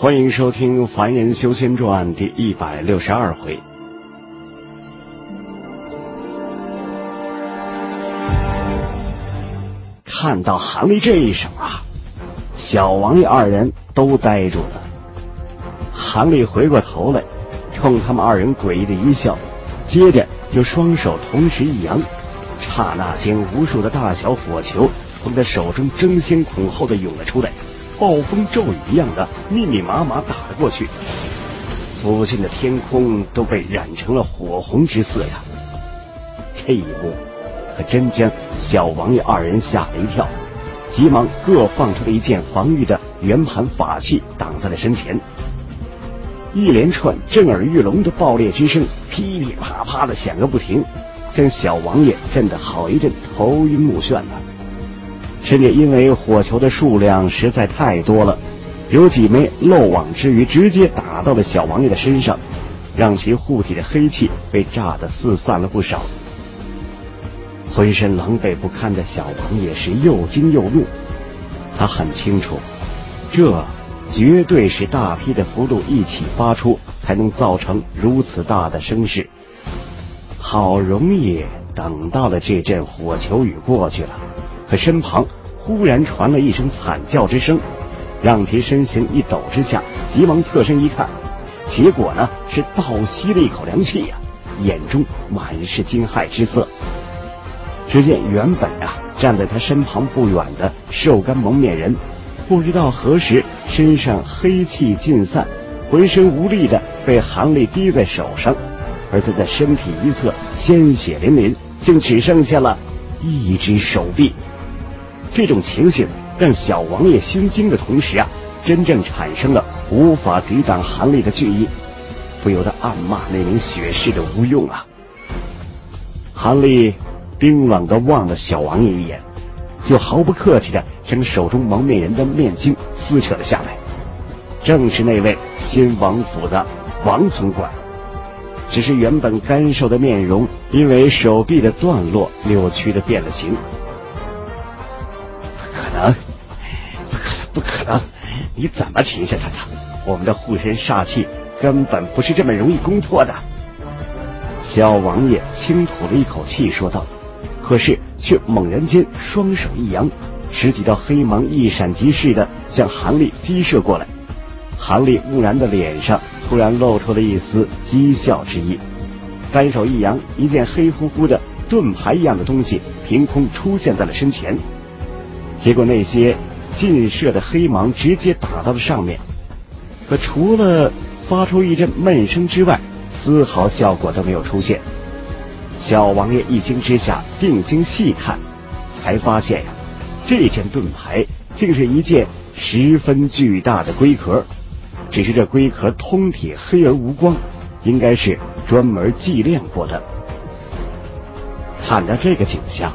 欢迎收听《凡人修仙传》第一百六十二回。看到韩立这一声啊，小王爷二人都呆住了。韩立回过头来，冲他们二人诡异的一笑，接着就双手同时一扬，刹那间，无数的大小火球从他手中争先恐后的涌了出来，暴风骤雨一样的密密麻麻打了过去，附近的天空都被染成了火红之色呀！这一幕可真将小王爷二人吓了一跳，急忙各放出了一件防御的圆盘法器挡在了身前。一连串震耳欲聋的爆裂之声噼噼啪啪的响个不停，将小王爷震得好一阵头晕目眩的。甚至因为火球的数量实在太多了，有几枚漏网之鱼直接打到了小王爷的身上，让其护体的黑气被炸得四散了不少。浑身狼狈不堪的小王爷是又惊又怒，他很清楚，这。绝对是大批的符箓一起发出，才能造成如此大的声势。好容易等到了这阵火球雨过去了，可身旁忽然传来一声惨叫之声，让其身形一抖之下，急忙侧身一看，结果呢是倒吸了一口凉气呀，眼中满是惊骇之色。只见原本啊站在他身旁不远的瘦干蒙面人。不知道何时，身上黑气尽散，浑身无力的被韩立滴在手上，而他的身体一侧鲜血淋淋，竟只剩下了一只手臂。这种情形让小王爷心惊的同时啊，真正产生了无法抵挡韩立的惧意，不由得暗骂那名血士的无用啊。韩立冰冷的望了小王爷一眼。就毫不客气的将手中蒙面人的面巾撕扯了下来，正是那位新王府的王总管。只是原本干瘦的面容，因为手臂的断落，扭曲的变了形。啊，不可能，不可能！你怎么擒下他的？我们的护身煞气根本不是这么容易攻破的。小王爷轻吐了一口气，说道。可是，却猛然间双手一扬，十几道黑芒一闪即逝的向韩立激射过来。韩立木然的脸上突然露出了一丝讥笑之意，单手一扬，一件黑乎乎的盾牌一样的东西凭空出现在了身前。结果那些劲射的黑芒直接打到了上面，可除了发出一阵闷声之外，丝毫效果都没有出现。小王爷一惊之下，定睛细看，才发现呀，这件盾牌竟是一件十分巨大的龟壳。只是这龟壳通体黑而无光，应该是专门祭炼过的。看到这个景象，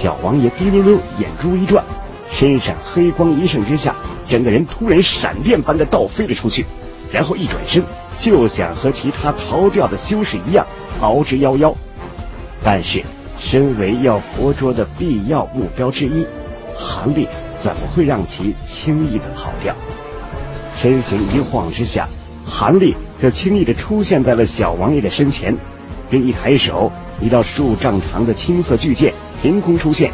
小王爷滴溜溜眼珠一转，身上黑光一瞬之下，整个人突然闪电般的倒飞了出去，然后一转身就想和其他逃掉的修士一样逃之夭夭。但是，身为要活捉的必要目标之一，韩立怎么会让其轻易的逃掉？身形一晃之下，韩立就轻易的出现在了小王爷的身前，并一抬手，一道数丈长的青色巨剑凭空出现，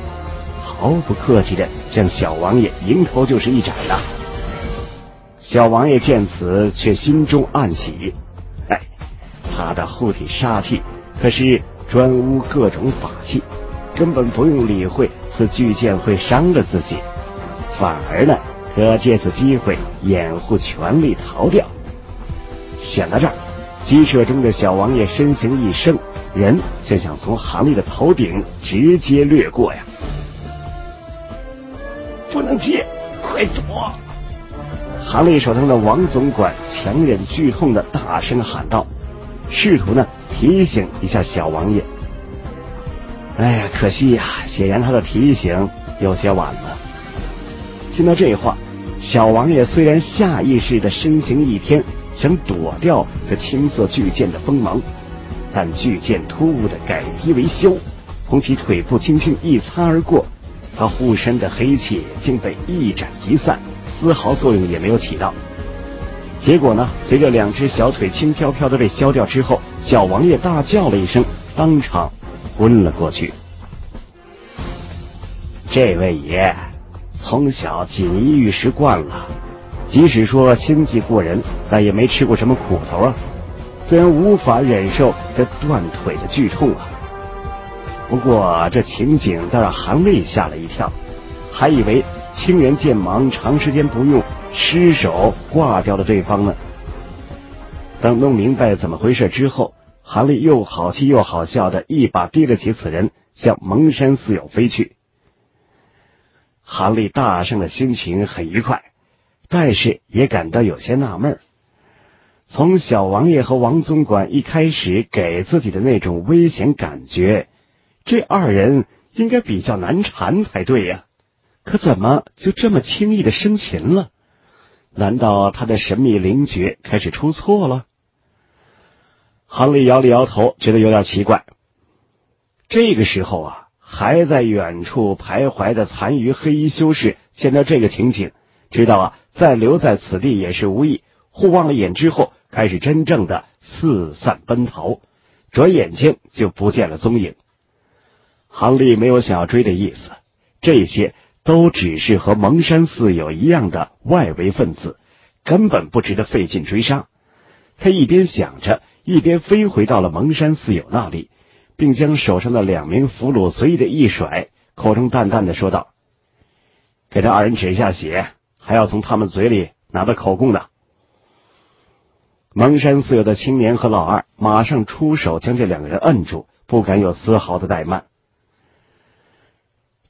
毫不客气的向小王爷迎头就是一斩呐。小王爷见此，却心中暗喜，哎，他的护体杀气可是。专污各种法器，根本不用理会此巨剑会伤了自己，反而呢，可借此机会掩护全力逃掉。想到这儿，鸡舍中的小王爷身形一升，人就想从韩立的头顶直接掠过呀！不能接，快躲！韩立手中的王总管强忍剧痛的大声喊道。试图呢提醒一下小王爷，哎呀，可惜呀，显然他的提醒有些晚了。听到这话，小王爷虽然下意识的身形一偏，想躲掉这青色巨剑的锋芒，但巨剑突兀的改劈为削，从其腿部轻轻一擦而过，他护身的黑气竟被一斩即散，丝毫作用也没有起到。结果呢，随着两只小腿轻飘飘的被削掉之后，小王爷大叫了一声，当场昏了过去。这位爷从小锦衣玉食惯了，即使说心计过人，但也没吃过什么苦头啊，虽然无法忍受这断腿的剧痛啊。不过这情景倒让韩立吓了一跳，还以为清源剑芒长时间不用。失手挂掉了对方呢。等弄明白怎么回事之后，韩立又好气又好笑的一把提了起此人，向蒙山寺友飞去。韩立大胜的心情很愉快，但是也感到有些纳闷从小王爷和王总管一开始给自己的那种危险感觉，这二人应该比较难缠才对呀，可怎么就这么轻易的生擒了？难道他的神秘灵觉开始出错了？亨利摇了摇头，觉得有点奇怪。这个时候啊，还在远处徘徊的残余黑衣修士见到这个情景，知道啊，再留在此地也是无益，互望了眼之后，开始真正的四散奔逃，转眼间就不见了踪影。韩立没有想要追的意思，这些。都只是和蒙山寺友一样的外围分子，根本不值得费劲追杀。他一边想着，一边飞回到了蒙山寺友那里，并将手上的两名俘虏随意的一甩，口中淡淡的说道：“给他二人止一下血，还要从他们嘴里拿到口供呢。”蒙山寺友的青年和老二马上出手，将这两个人摁住，不敢有丝毫的怠慢。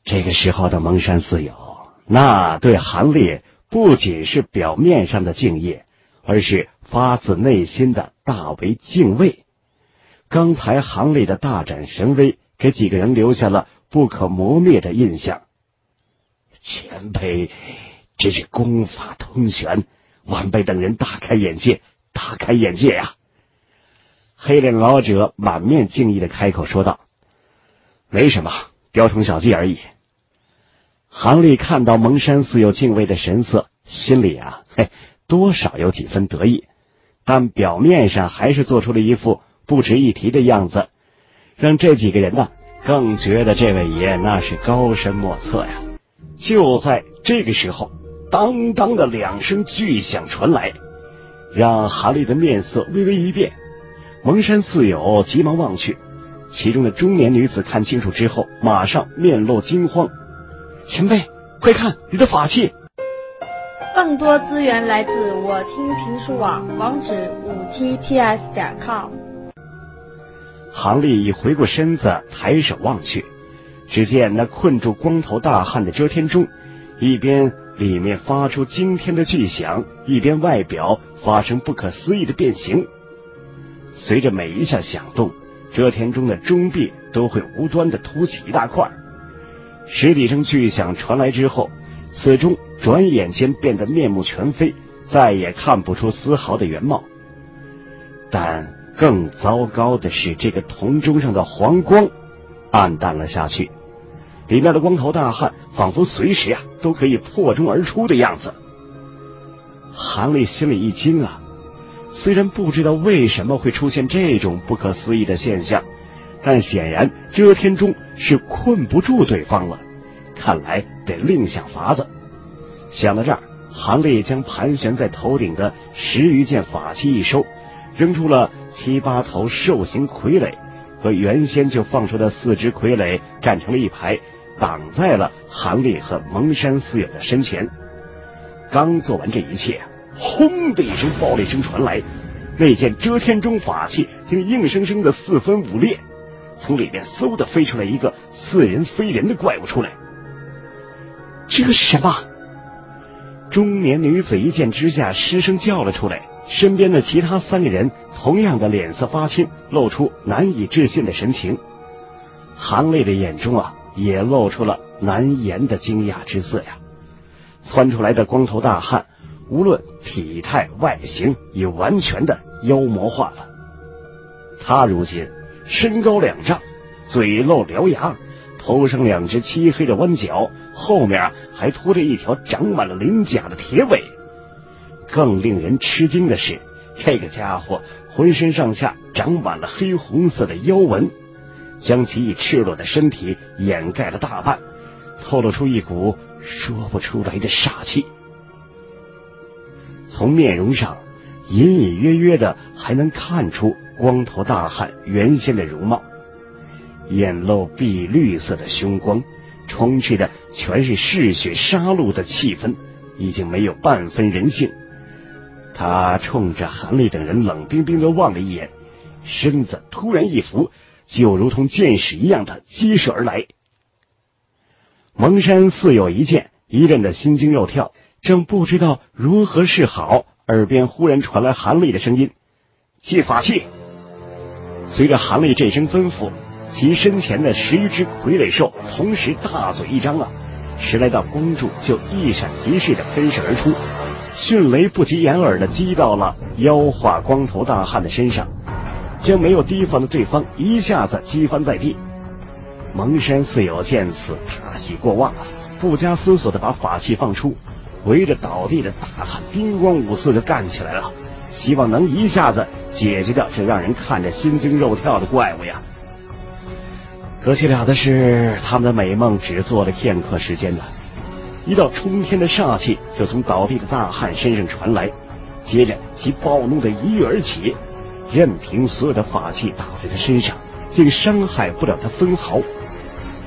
这个时候的蒙山寺友，那对韩立不仅是表面上的敬业，而是发自内心的大为敬畏。刚才韩立的大展神威，给几个人留下了不可磨灭的印象。前辈真是功法通玄，晚辈等人大开眼界，大开眼界呀！黑脸老者满面敬意的开口说道：“没什么，雕虫小技而已。”韩立看到蒙山寺有敬畏的神色，心里啊，嘿，多少有几分得意，但表面上还是做出了一副不值一提的样子，让这几个人呢更觉得这位爷那是高深莫测呀。就在这个时候，当当的两声巨响传来，让韩立的面色微微一变。蒙山四友急忙望去，其中的中年女子看清楚之后，马上面露惊慌。前辈，快看你的法器！更多资源来自我听评书网，网址五 tts 点 com。韩立已回过身子，抬手望去，只见那困住光头大汉的遮天钟，一边里面发出惊天的巨响，一边外表发生不可思议的变形。随着每一下响动，遮天钟的钟壁都会无端的凸起一大块。十几声巨响传来之后，此钟转眼间变得面目全非，再也看不出丝毫的原貌。但更糟糕的是，这个铜钟上的黄光暗淡了下去，里面的光头大汉仿佛随时呀都可以破钟而出的样子。韩立心里一惊啊，虽然不知道为什么会出现这种不可思议的现象。但显然遮天钟是困不住对方了，看来得另想法子。想到这儿，韩立将盘旋在头顶的十余件法器一收，扔出了七八头兽形傀儡，和原先就放出的四只傀儡站成了一排，挡在了韩立和蒙山四友的身前。刚做完这一切，轰的一声爆裂声传来，那件遮天钟法器竟硬生生的四分五裂。从里面嗖的飞出来一个似人非人的怪物出来，这是什么？中年女子一见之下失声叫了出来，身边的其他三个人同样的脸色发青，露出难以置信的神情。韩立的眼中啊，也露出了难言的惊讶之色呀。窜出来的光头大汉，无论体态外形，已完全的妖魔化了。他如今。身高两丈，嘴露獠牙，头上两只漆黑的弯角，后面还拖着一条长满了鳞甲的铁尾。更令人吃惊的是，这个家伙浑身上下长满了黑红色的妖纹，将其以赤裸的身体掩盖了大半，透露出一股说不出来的煞气。从面容上，隐隐约约的还能看出光头大汉原先的容貌，眼露碧绿色的凶光，充斥的全是嗜血杀戮的气氛，已经没有半分人性。他冲着韩立等人冷冰冰的望了一眼，身子突然一伏，就如同箭矢一样的激射而来。蒙山似有一箭，一阵的心惊肉跳。正不知道如何是好，耳边忽然传来韩立的声音：“借法器。”随着韩立这声吩咐，其身前的十余只傀儡兽同时大嘴一张啊，十来道光柱就一闪即逝的飞射而出，迅雷不及掩耳的击到了妖化光头大汉的身上，将没有提防的对方一下子击翻在地。蒙山似有见此大喜过望，不加思索的把法器放出。围着倒地的大汉，兵光五四就干起来了，希望能一下子解决掉这让人看着心惊肉跳的怪物呀。可惜了的是，他们的美梦只做了片刻时间呢。一道冲天的煞气就从倒地的大汉身上传来，接着其暴怒的一跃而起，任凭所有的法器打在他身上，竟伤害不了他分毫，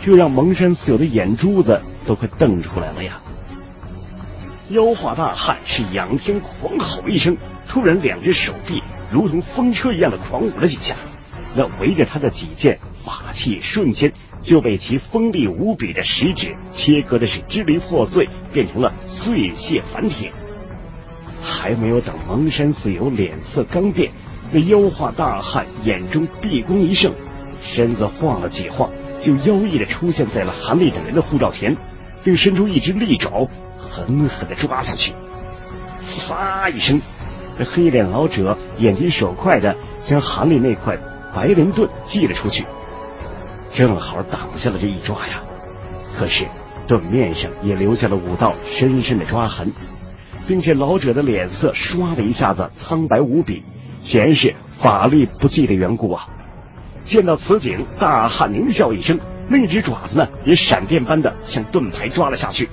这让蒙山四友的眼珠子都快瞪出来了呀。妖化大汉是仰天狂吼一声，突然两只手臂如同风车一样的狂舞了几下，那围着他的几件法器瞬间就被其锋利无比的食指切割的是支离破碎，变成了碎屑凡铁。还没有等蒙山寺友脸色刚变，那妖化大汉眼中碧光一盛，身子晃了几晃，就妖异的出现在了韩立等人的护照前，并伸出一只利爪。狠狠的抓下去，唰一声，这黑脸老者眼疾手快的将韩立那块白灵盾寄了出去，正好挡下了这一抓呀。可是盾面上也留下了五道深深的抓痕，并且老者的脸色唰的一下子苍白无比，显然是法力不济的缘故啊。见到此景，大汉狞笑一声，那只爪子呢也闪电般的向盾牌抓了下去。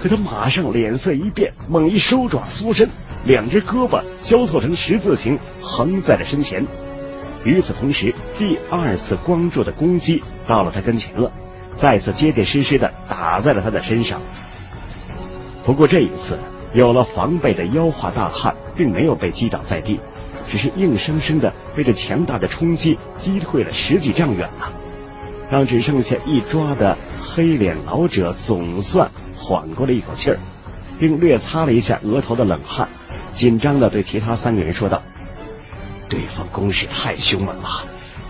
可他马上脸色一变，猛一收爪缩身，两只胳膊交错成十字形，横在了身前。与此同时，第二次光柱的攻击到了他跟前了，再次结结实实的打在了他的身上。不过这一次，有了防备的妖化大汉并没有被击倒在地，只是硬生生的被这强大的冲击击退了十几丈远了，让只剩下一抓的黑脸老者总算。缓过了一口气儿，并略擦了一下额头的冷汗，紧张的对其他三个人说道：“对方攻势太凶猛了，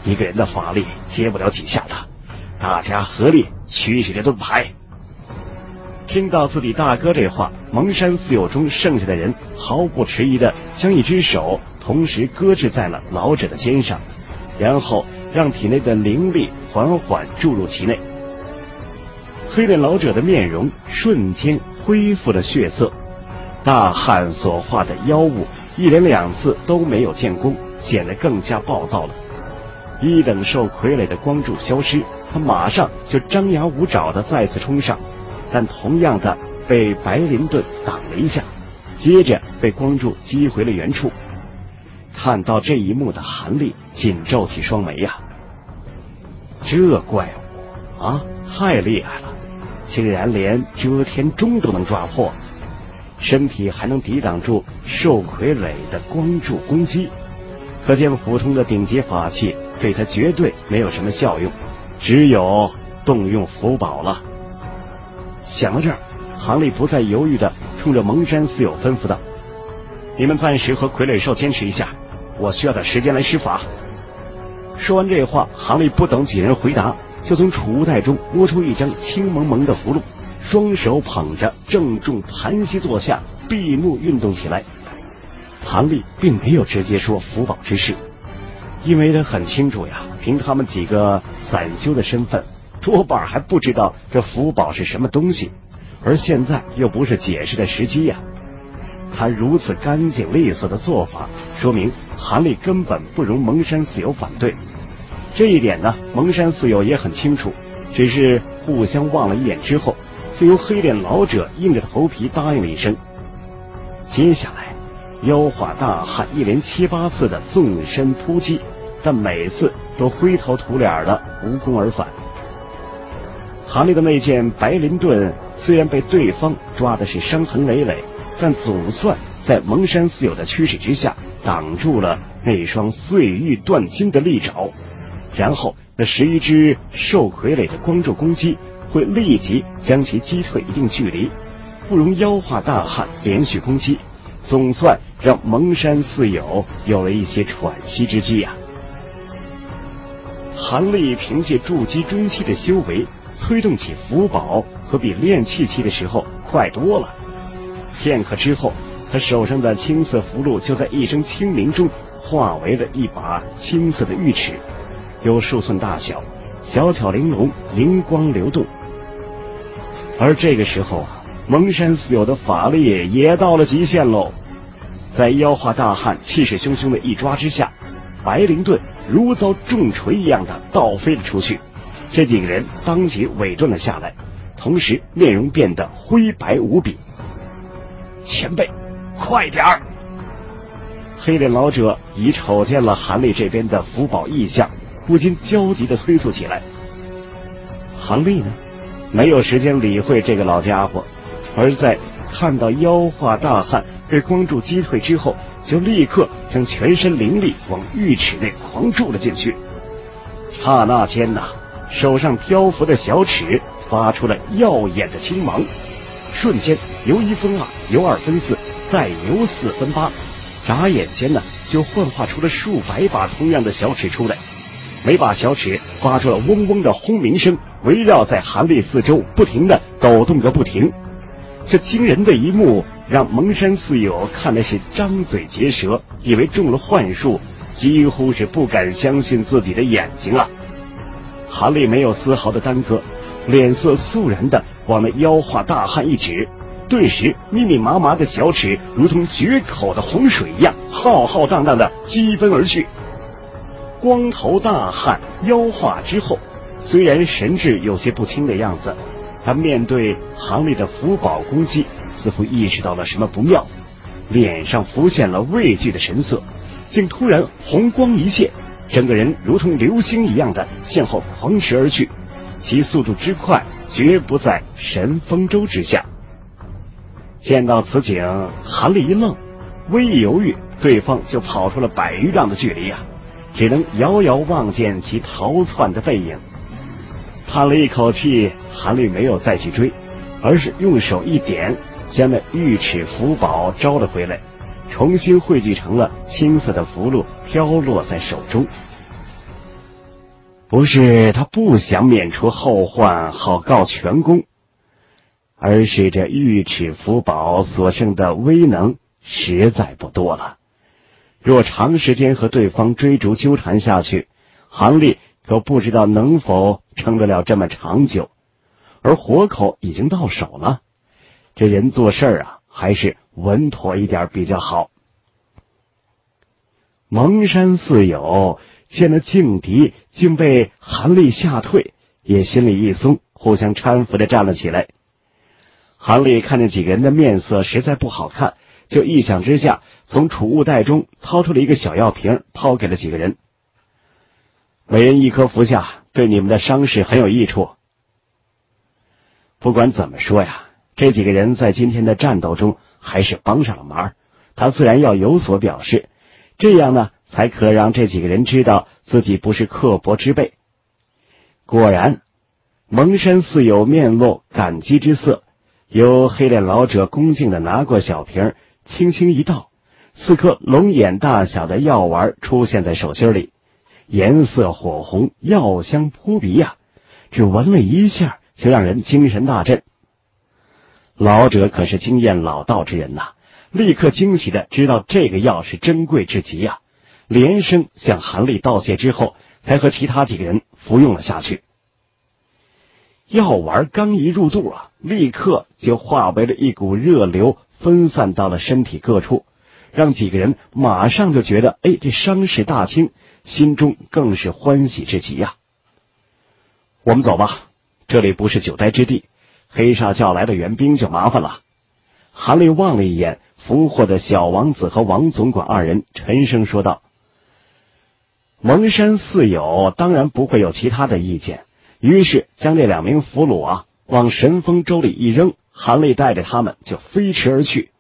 一个人的法力接不了几下的，大家合力驱使这盾牌。”听到自己大哥这话，蒙山四友中剩下的人毫不迟疑的将一只手同时搁置在了老者的肩上，然后让体内的灵力缓缓注入其内。黑脸老者的面容瞬间恢复了血色，大汉所化的妖物一连两次都没有建功，显得更加暴躁了。一等兽傀儡的光柱消失，他马上就张牙舞爪的再次冲上，但同样的被白灵盾挡了一下，接着被光柱击回了原处。看到这一幕的韩立紧皱起双眉呀，这怪物啊，太厉害了！竟然连遮天钟都能抓破，身体还能抵挡住兽傀儡的光柱攻击，可见普通的顶级法器对他绝对没有什么效用，只有动用符宝了。想到这儿，韩立不再犹豫的冲着蒙山四友吩咐道：“你们暂时和傀儡兽坚持一下，我需要点时间来施法。”说完这话，韩立不等几人回答。就从储物袋中摸出一张青蒙蒙的符箓，双手捧着，郑重盘膝坐下，闭目运动起来。韩立并没有直接说符宝之事，因为他很清楚呀，凭他们几个散修的身份，多半还不知道这符宝是什么东西，而现在又不是解释的时机呀。他如此干净利索的做法，说明韩立根本不容蒙山四友反对。这一点呢，蒙山四友也很清楚，只是互相望了一眼之后，就由黑脸老者硬着头皮答应了一声。接下来，妖化大汉一连七八次的纵身突击，但每次都灰头土脸的无功而返。韩立的那件白灵盾虽然被对方抓的是伤痕累累，但总算在蒙山四友的驱使之下，挡住了那双碎玉断金的利爪。然后，那十一只兽傀儡的光柱攻击会立即将其击退一定距离，不容妖化大汉连续攻击，总算让蒙山四友有了一些喘息之机呀。韩立凭借筑基中期的修为，催动起符宝可比练气期的时候快多了。片刻之后，他手上的青色符箓就在一声清鸣中化为了一把青色的玉尺。有数寸大小，小巧玲珑，灵光流动。而这个时候啊，蒙山四友的法力也到了极限喽。在妖化大汉气势汹汹的一抓之下，白灵盾如遭重锤一样的倒飞了出去。这几人当即尾顿了下来，同时面容变得灰白无比。前辈，快点儿！黑脸老者已瞅见了韩立这边的福宝异象。不禁焦急的催促起来。韩立呢，没有时间理会这个老家伙，而在看到妖化大汉被光柱击退之后，就立刻将全身灵力往玉尺内狂注了进去。刹那间呐，手上漂浮的小尺发出了耀眼的青芒，瞬间由一分二，由二分四，再由四分八，眨眼间呢，就幻化出了数百把同样的小尺出来。每把小尺发出了嗡嗡的轰鸣声，围绕在韩立四周，不停的抖动个不停。这惊人的一幕让蒙山四友看的是张嘴结舌，以为中了幻术，几乎是不敢相信自己的眼睛啊！韩立没有丝毫的耽搁，脸色肃然的往那妖化大汉一指，顿时密密麻麻的小尺如同决口的洪水一样，浩浩荡荡的激奔而去。光头大汉妖化之后，虽然神志有些不清的样子，他面对行里的福宝攻击，似乎意识到了什么不妙，脸上浮现了畏惧的神色，竟突然红光一现，整个人如同流星一样的向后狂驰而去，其速度之快，绝不在神风舟之下。见到此景，韩立一愣，微一犹豫，对方就跑出了百余丈的距离呀。只能遥遥望见其逃窜的背影，叹了一口气，韩立没有再去追，而是用手一点，将那玉尺符宝招了回来，重新汇聚成了青色的符箓，飘落在手中。不是他不想免除后患，好告全功，而是这玉尺福宝所剩的威能实在不多了。若长时间和对方追逐纠缠下去，韩立可不知道能否撑得了这么长久。而活口已经到手了，这人做事啊，还是稳妥一点比较好。蒙山四友见那劲敌竟被韩立吓退，也心里一松，互相搀扶着站了起来。韩立看见几个人的面色实在不好看。就一想之下，从储物袋中掏出了一个小药瓶，抛给了几个人。每人一颗服下，对你们的伤势很有益处。不管怎么说呀，这几个人在今天的战斗中还是帮上了忙，他自然要有所表示，这样呢，才可让这几个人知道自己不是刻薄之辈。果然，蒙山四友面露感激之色，由黑脸老者恭敬的拿过小瓶。轻轻一倒，四颗龙眼大小的药丸出现在手心里，颜色火红，药香扑鼻呀！只闻了一下，就让人精神大振。老者可是经验老道之人呐，立刻惊喜的知道这个药是珍贵至极呀，连声向韩立道谢之后，才和其他几个人服用了下去。药丸刚一入肚啊，立刻就化为了一股热流，分散到了身体各处，让几个人马上就觉得，哎，这伤势大轻，心中更是欢喜之极呀。我们走吧，这里不是久待之地，黑煞叫来的援兵就麻烦了。韩立望了一眼俘获的小王子和王总管二人，沉声说道：“蒙山四友当然不会有其他的意见。”于是将这两名俘虏啊往神风舟里一扔，韩立带着他们就飞驰而去。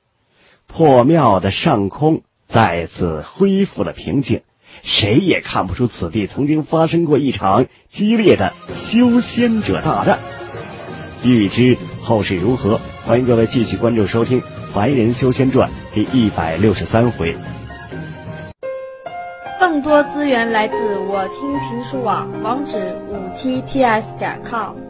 破庙的上空再次恢复了平静，谁也看不出此地曾经发生过一场激烈的修仙者大战。欲知后事如何，欢迎各位继续关注收听《凡人修仙传》第一百六十三回。更多资源来自我听评书网，网址五七 ts 点 com。